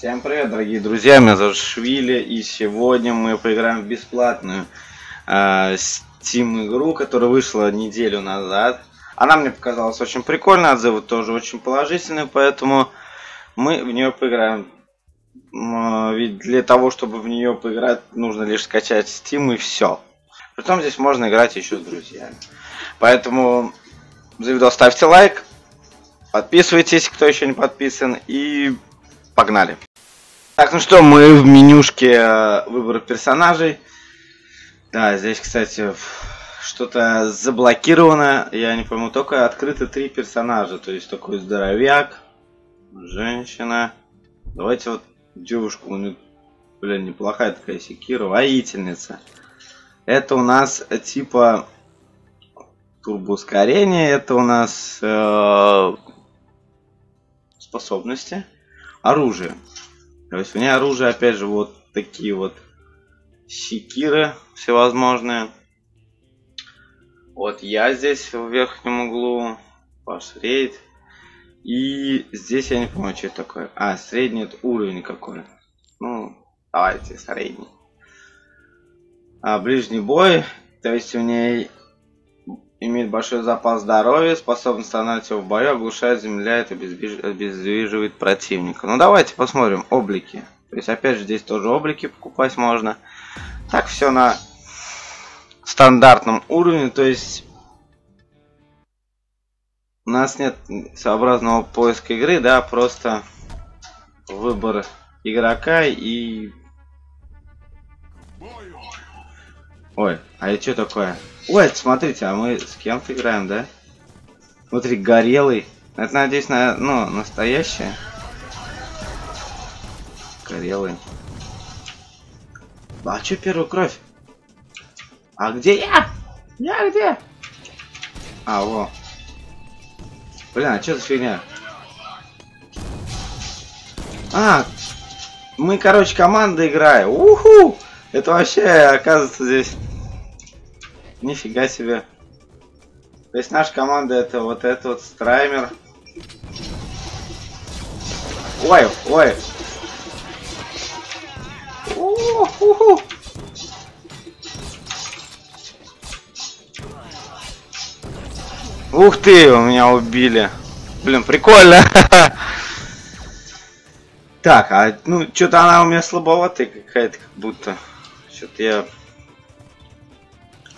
Всем привет, дорогие друзья, меня зовут Швили, и сегодня мы поиграем в бесплатную э, Steam игру, которая вышла неделю назад. Она мне показалась очень прикольной, отзывы тоже очень положительные, поэтому мы в нее поиграем. Э, ведь для того, чтобы в нее поиграть, нужно лишь скачать Steam и все. Притом здесь можно играть еще с друзьями. Поэтому за видео ставьте лайк, подписывайтесь, кто еще не подписан, и погнали. Так, ну что, мы в менюшке э, выбора персонажей. Да, здесь, кстати, что-то заблокировано. Я не пойму, только открыты три персонажа. То есть такой здоровяк, женщина. Давайте вот девушку, у нее, блин, неплохая такая секира, воительница. Это у нас э, типа турбоускорение, это у нас э, способности, оружие. То есть у меня оружие, опять же, вот такие вот секиры всевозможные. Вот я здесь в верхнем углу, ваш рейд. И здесь я не помню, что это такое. А, средний это уровень какой. Ну, давайте, средний. А, ближний бой. То есть у ней имеет большой запас здоровья, способен становиться в бою, оглушает, замедляет, обездвиживает противника. Ну давайте посмотрим облики. То есть опять же здесь тоже облики покупать можно. Так все на стандартном уровне, то есть у нас нет сообразного поиска игры, да, просто выбор игрока и... Ой, а это что такое? Ой, смотрите, а мы с кем-то играем, да? Смотри, горелый. Это, надеюсь, на, ну, настоящее. Горелый. А что первую кровь? А где я? Я где? А, во. Блин, а что за фигня? А, мы, короче, команда играем. Уху! Это вообще, оказывается, здесь Нифига себе. То есть наша команда это вот этот вот страймер. Ой, ой. Ух ты, у меня убили. Блин, прикольно. Так, а ну что-то она у меня слабоватая какая-то, как будто. Что-то я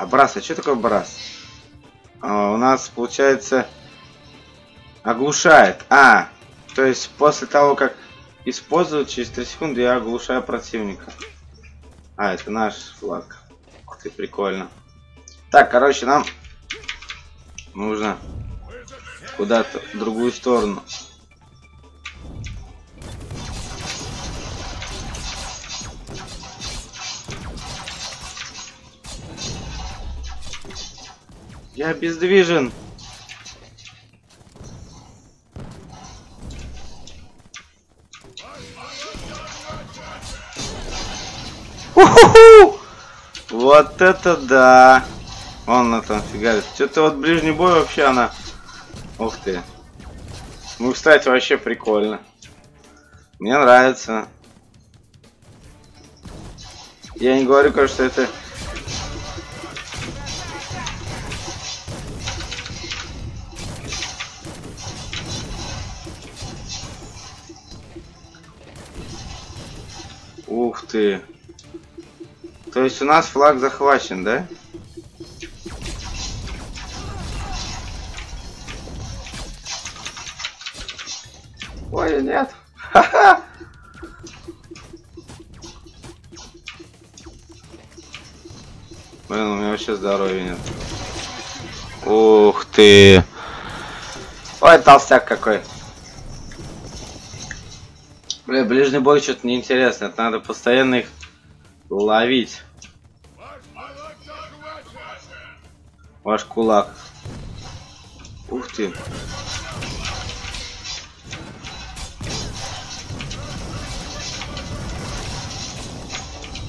а брас, а что такое брас? А, у нас получается оглушает. А, то есть после того, как использовать, через 3 секунды я оглушаю противника. А, это наш флаг. Ух ты, прикольно. Так, короче, нам нужно куда-то в другую сторону. Я бездвижен. Уху! Вот это да! Он на там фигарит. Что-то вот ближний бой вообще она... Ух ты. Ну, кстати, вообще прикольно. Мне нравится. Я не говорю, конечно, это Ух ты. То есть у нас флаг захвачен, да? Ой, нет. Ха-ха. Блин, у меня вообще здоровья нет. Ух ты. Ой, толстяк какой. Ближний бой что-то неинтересно. Это надо постоянно их ловить. Ваш кулак. Ух ты.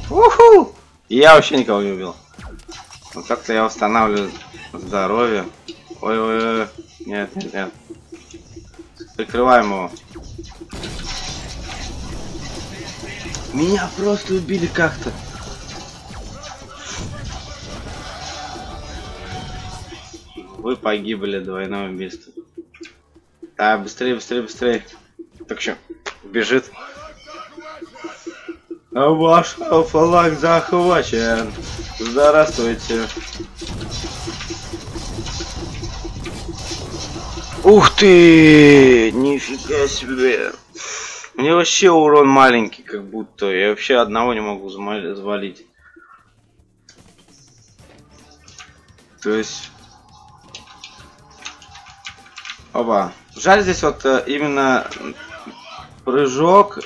Уху! Я вообще никого не убил. Ну как-то я восстанавливаю здоровье. Ой-ой-ой. Нет, нет, нет. Прикрываем его. Меня просто убили как-то. Вы погибли, двойное убийство. Да, быстрее, быстрее, быстрее. Так что, бежит. А ваш флаг захвачен. Здравствуйте. Ух ты! Нифига себе! Мне вообще урон маленький, как будто. Я вообще одного не могу завалить. То есть... Оба. Жаль здесь вот э, именно прыжок.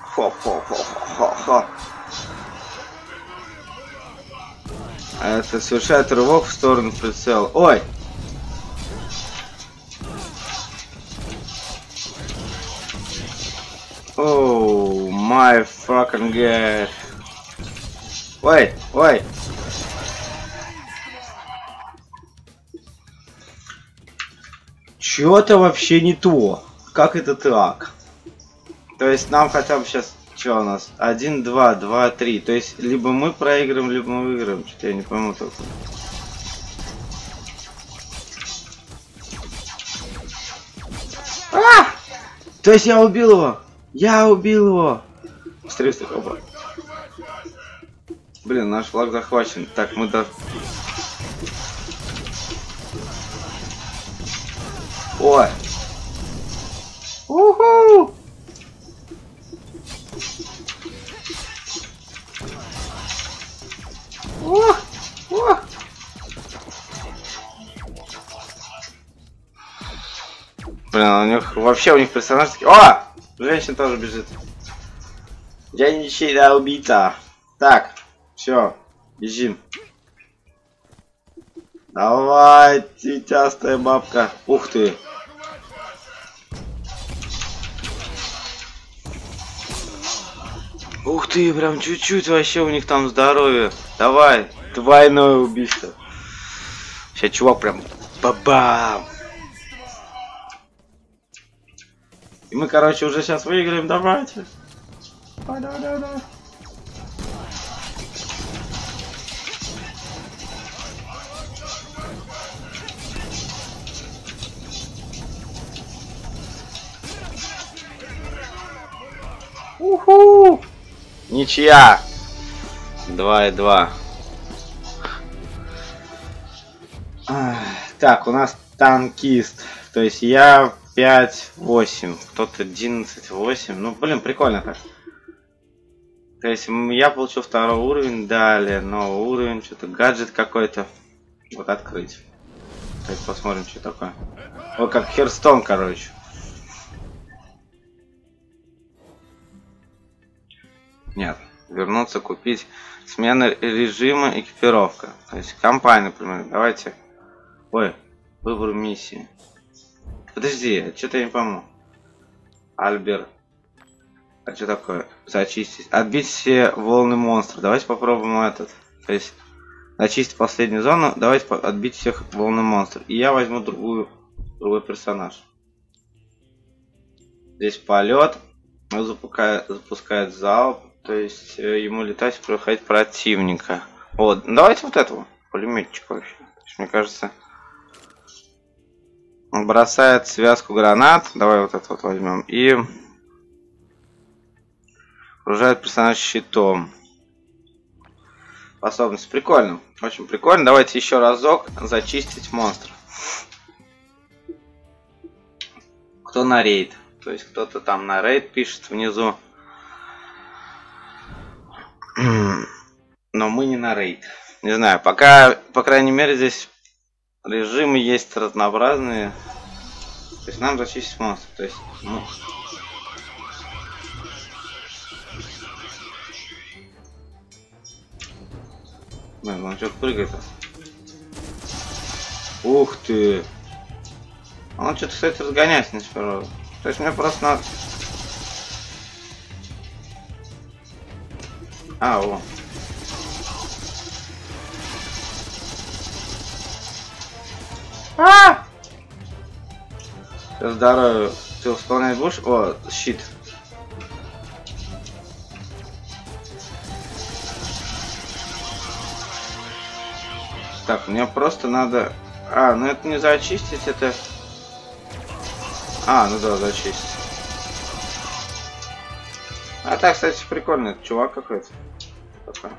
Хо-хо-хо-хо-хо. Это совершает рывок в сторону прицела. Ой! Оу, my fucking god. Ой, ой. Чё-то вообще не то. Как это так? То есть нам хотя бы сейчас... Что у нас? 1, 2, 2, 3. То есть либо мы проиграем, либо мы выиграем. Что-то я не пойму только. А! То есть я убил его? Я убил его! Быстрее, быстрее, оба. Блин, наш флаг захвачен. Так, мы даже... Ой! Уху! Ох! Ох! Блин, у них вообще у них персонаж такие. О! Женщина тоже бежит. Я ничья убийца. Так, все, бежим. Давай, тетястая бабка. Ух ты. Ух ты, прям чуть-чуть вообще у них там здоровье. Давай, двойное убийство. Сейчас чувак прям бабам. И мы, короче, уже сейчас выиграем, давайте. Давай, давай, давай, давай. Уху! Ничья! Два и два. Так, у нас танкист. То есть я 5-8, кто-то 11-8. Ну, блин, прикольно так. То есть я получил второй уровень, далее новый уровень, что-то гаджет какой-то. Вот открыть. Так, посмотрим, что такое. Вот как Херстон, короче. Нет, вернуться, купить. Смена режима, экипировка. То есть компания, например. Давайте. Ой, выбор миссии. Подожди, что-то я не пойму. Альбер. А что такое? Зачистить. Отбить все волны монстров. Давайте попробуем этот. То есть, зачистить последнюю зону. Давайте отбить всех волны монстров. И я возьму другую, другой персонаж. Здесь полет. Запускает, запускает залп. То есть, э, ему летать проходить противника. Вот, давайте вот этого. Пулеметчика вообще. Мне кажется, бросает связку гранат. Давай вот это вот возьмем. И окружает персонаж щитом. Способность. Прикольно. Очень прикольно. Давайте еще разок зачистить монстров. Кто на рейд? То есть кто-то там на рейд пишет внизу. Но мы не на рейд. Не знаю, пока, по крайней мере, здесь режимы есть разнообразные. То есть нам зачистить монстр. То есть, ну... Блин, он что-то прыгает. Ух ты! Он что-то, кстати, разгоняется не сперва. То есть мне просто надо... А, о. Здарова, Ты восполнять будешь? О, щит. Так, мне просто надо... А, ну это не зачистить, это... А, ну да, зачистить. А так, кстати, прикольно, это чувак какой-то. Так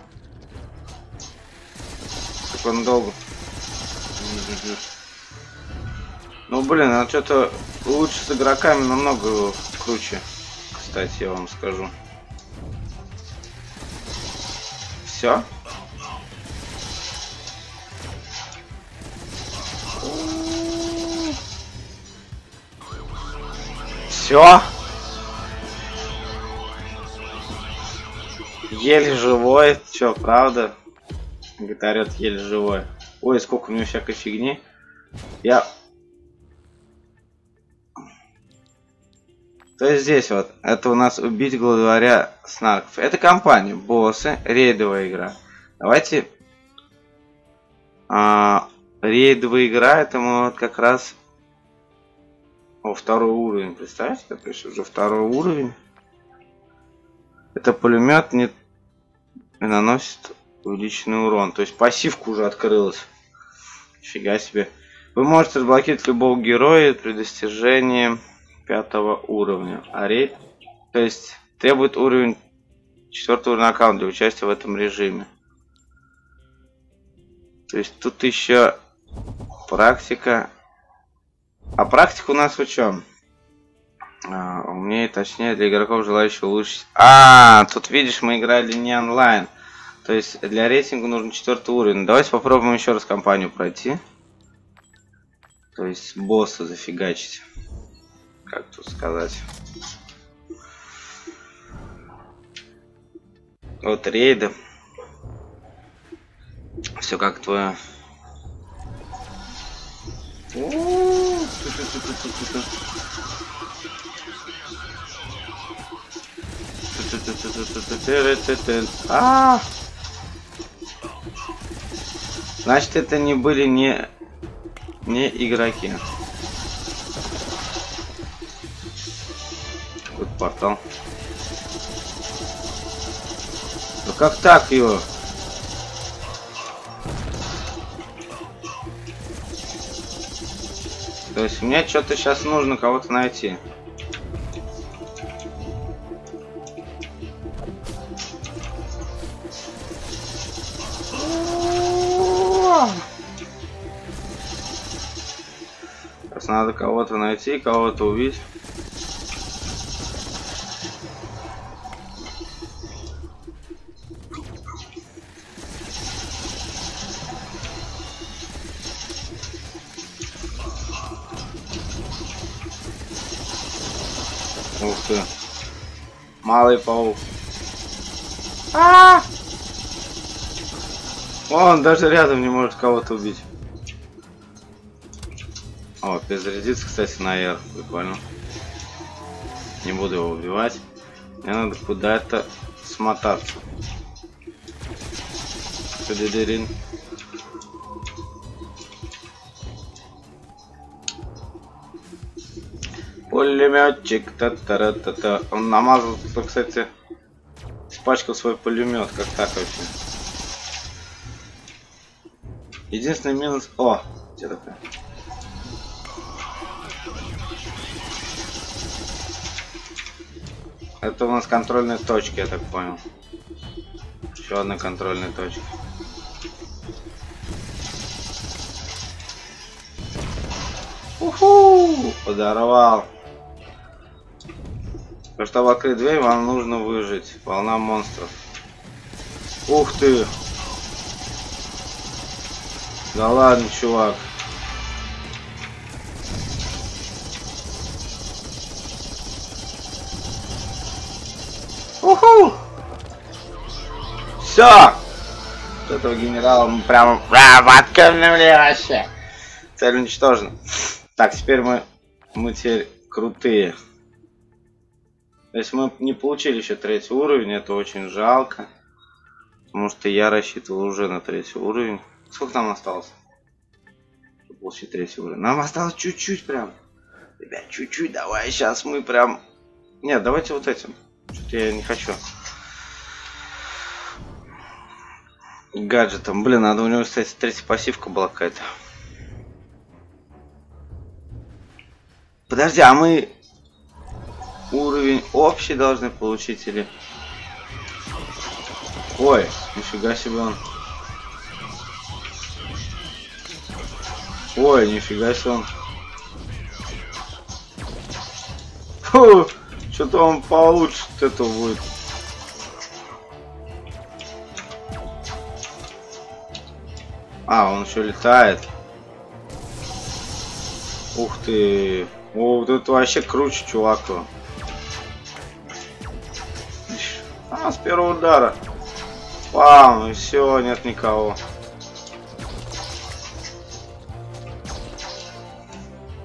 он долго. Ну, блин, а что-то лучше с игроками намного круче. Кстати, я вам скажу. Все? Все? Еле живой. Че, правда? Говорит, еле живой. Ой, сколько у него всякой фигни. Я... То есть здесь вот, это у нас убить главаря снарков. Это компания, боссы, рейдовая игра. Давайте... А, рейдовая игра, это мы вот как раз... О, второй уровень, представьте, как уже второй уровень. Это пулемет не наносит увеличенный урон. То есть пассивка уже открылась. Фига себе. Вы можете разблокировать любого героя при достижении пятого уровня. А рейд, то есть требует уровень четвертого уровня аккаунта для участия в этом режиме. То есть тут еще практика. А практика у нас в чем? А, умнее, точнее, для игроков, желающих улучшить. А, тут видишь, мы играли не онлайн. То есть для рейтинга нужен четвертый уровень. Давайте попробуем еще раз компанию пройти. То есть босса зафигачить. Как тут сказать. Вот рейды. Все как твое. А! Значит, это не были не не игроки. Портал. Ну как так его? То есть мне что-то сейчас нужно кого-то найти. надо кого-то найти, кого-то увидеть. Малый паук. А! Он даже рядом не может кого-то убить. О, перезарядиться, кстати, на R. Прикольно. Не буду его убивать. Мне надо куда-то смотаться. Пудидерин. Пулеметчик. Та -та -та -та -та. Он намазал, кстати, испачкал свой пулемет. Как так вообще? Единственный минус... О, где такое? Это у нас контрольные точки, я так понял. Еще одна контрольная точка. Уху! Подорвал. Чтобы открыть дверь, вам нужно выжить. Волна монстров. Ух ты! Да ладно, чувак. Уху! Все! Этого генерала мы прямо откинули вообще. Цель уничтожена. Так, теперь мы, мы теперь крутые. То есть мы не получили еще третий уровень, это очень жалко. Потому что я рассчитывал уже на третий уровень. Сколько нам осталось? Чтобы получить третий уровень. Нам осталось чуть-чуть прям. Ребят, чуть-чуть, давай сейчас мы прям... Нет, давайте вот этим. Что-то я не хочу. гаджетом. Блин, надо у него, кстати, третья пассивка была какая-то. Подожди, а мы уровень общий должны получить или... Ой, нифига себе он. Ой, нифига себе он. Что-то он получше этого будет. А, он еще летает. Ух ты. О, вот это вообще круче, чувак. Первого удара. Вау, ну все, нет никого.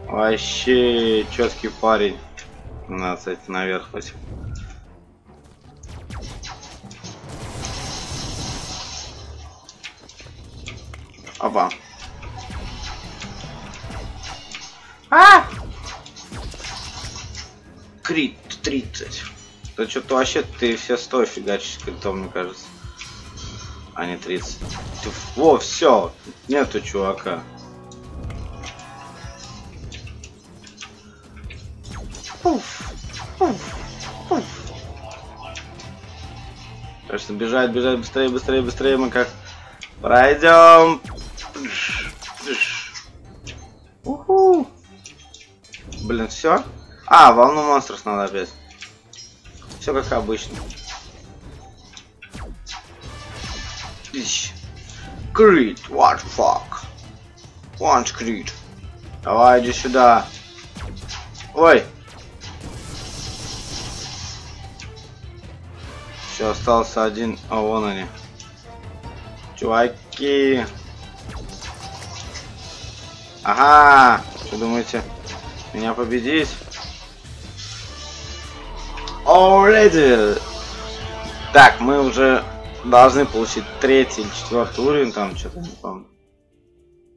Вообще четкий парень. Надо, кстати, наверх пойти. Опа. А! Крит 30. Да что-то вообще ты все 100 фигачишь критом, мне кажется. А не 30. Ты... Во, все. Нету чувака. Уф. Бежать, бежать быстрее, быстрее, быстрее. Мы как пройдем. Блин, все. А, волну монстров надо опять. Все как обычно. Крит, what the fuck? Want Крит. Давай, иди сюда. Ой. Все, остался один. А вон они. Чуваки. Ага. Что думаете? Меня победить? Already. Так, мы уже должны получить третий или четвертый уровень, там что-то не помню.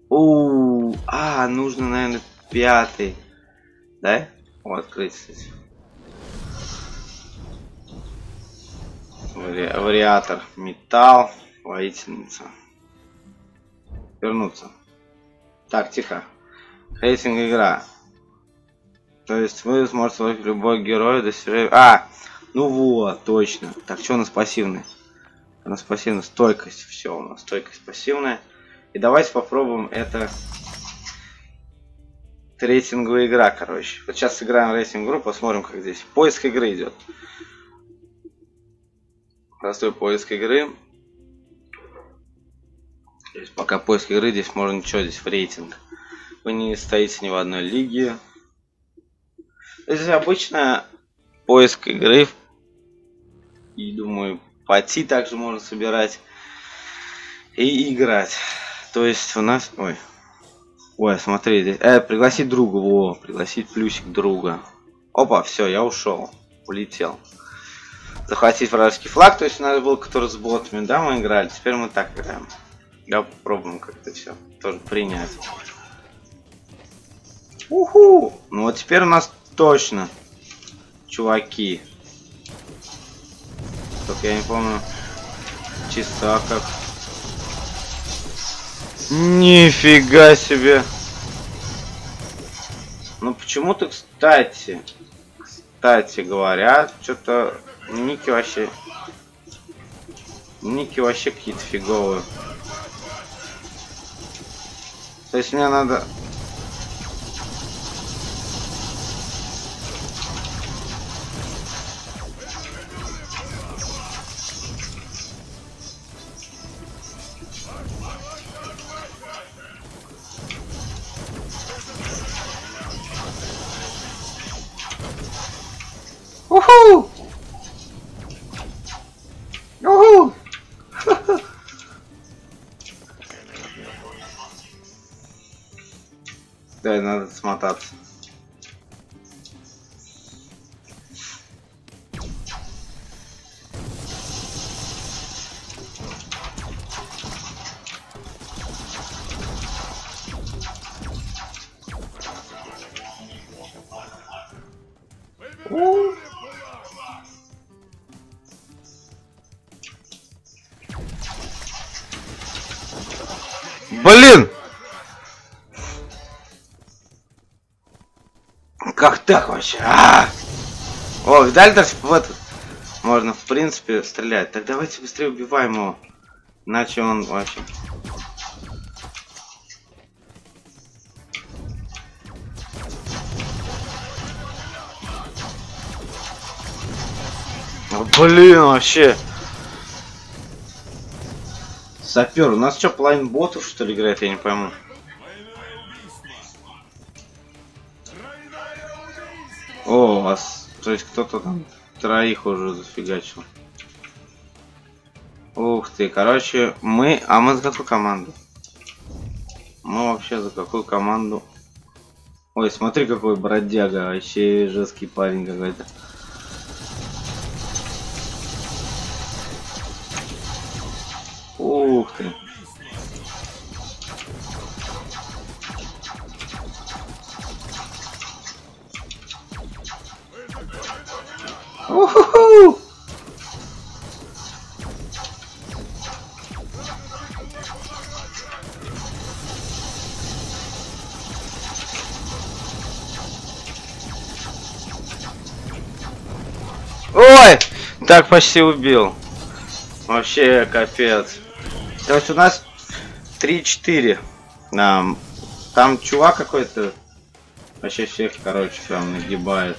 У, а, нужно, наверное, пятый. Да? Вот, открыть, кстати. Вари вариатор. Металл. Воительница. Вернуться. Так, тихо. Рейтинг игра. То есть вы сможете ловить любой герой достижения... А! Ну вот, точно. Так, что у нас пассивный? У нас пассивная стойкость. Все, у нас стойкость пассивная. И давайте попробуем это... рейтинговая игра, короче. Вот сейчас сыграем рейтинг игру, посмотрим, как здесь. Поиск игры идет. Простой поиск игры. Здесь пока поиск игры, здесь можно ничего, здесь в рейтинг. Вы не стоите ни в одной лиге. Здесь обычно поиск игры. И думаю, пати также можно собирать. И играть. То есть у нас... Ой. Ой, смотри, здесь... Э, пригласить друга. Во, пригласить плюсик друга. Опа, все, я ушел. Улетел. Захватить вражеский флаг, то есть у нас был который с ботами, да, мы играли. Теперь мы так играем. Я попробуем как-то все тоже принять. Уху! Ну вот теперь у нас точно чуваки. Только я не помню. Часа как. Нифига себе. Ну почему-то, кстати, кстати говоря, что-то ники вообще... Ники вообще какие-то фиговые. То есть мне надо так вообще? А! О, видали, даже в этот можно, в принципе, стрелять. Так давайте быстрее убиваем его. Иначе он вообще... Блин, вообще. Сапер, у нас что, половина ботов что ли играет, я не пойму. О, вас, то есть кто-то там троих уже зафигачил. Ух ты, короче, мы... А мы за какую команду? Мы вообще за какую команду? Ой, смотри, какой бродяга, вообще жесткий парень какой-то. Ух ты. Ой! Так почти убил. Вообще капец. То есть у нас 3-4. Там, там чувак какой-то вообще всех, короче, прям нагибает.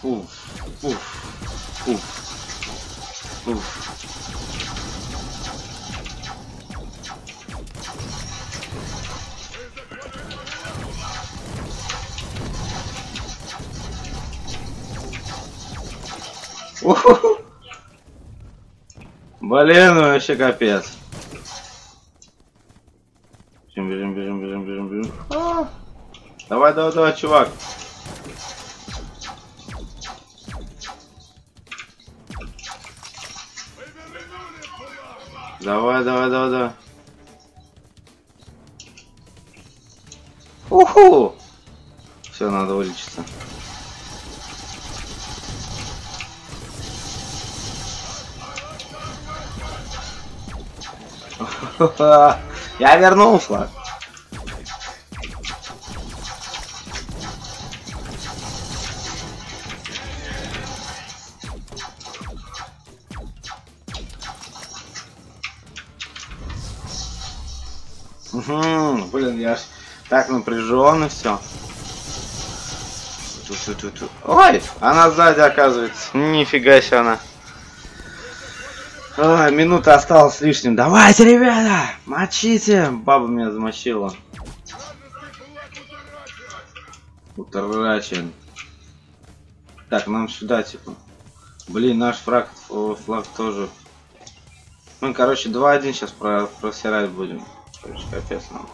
Уф, уф, уф, уф. Блин, ну вообще капец. Бежим, бежим, бежим, бежим, бежим, бежим. А! Давай, давай, давай, чувак. Давай, давай, давай, давай. Уху! Все, надо вылечиться. Я вернулся. Угу, блин, я ж так напряжен и все. Ой, она сзади оказывается. Нифига себе она. А, минута осталась лишним. Давайте, ребята, мочите. Баба меня замочила. Утрачен. Так, нам сюда, типа. Блин, наш флаг, флаг тоже. Мы, короче, 2-1 сейчас про просирать будем. Короче, капец нам.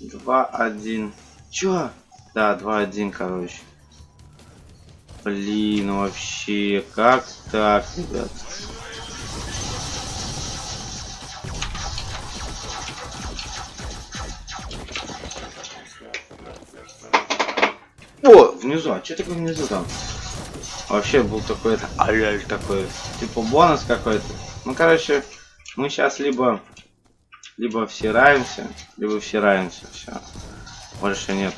2-1. Чё? Да, 2-1, короче. Блин, вообще, как так, ребят? О, внизу, а что такое внизу там? Вообще был такой это аляль такой, типа бонус какой-то. Ну, короче, мы сейчас либо либо все равимся, либо все равимся, все. Больше нету.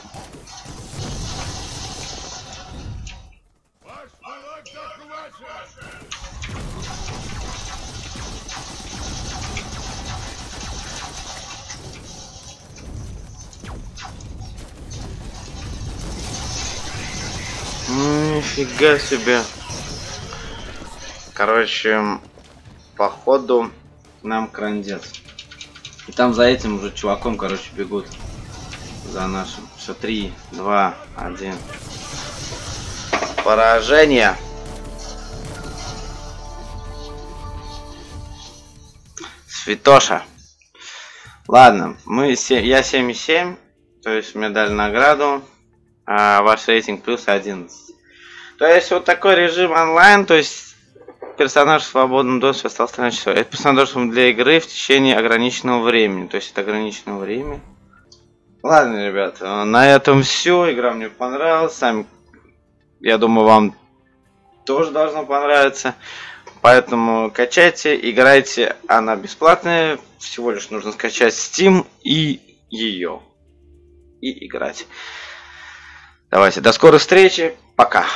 Нифига себе. Короче, походу нам крандец. И там за этим уже чуваком, короче, бегут. За нашим. Все, три, два, один. Поражение. Святоша. Ладно, мы я 7,7, то есть мне дали награду, а ваш рейтинг плюс 11. То есть вот такой режим онлайн, то есть персонаж в свободном доступе остался на часу. Это персонаж для игры в течение ограниченного времени, то есть это ограниченное время. Ладно, ребят, на этом все. Игра мне понравилась. Сами, я думаю, вам тоже должно понравиться. Поэтому качайте, играйте, она бесплатная, всего лишь нужно скачать Steam и ее. И играть. Давайте, до скорой встречи, пока.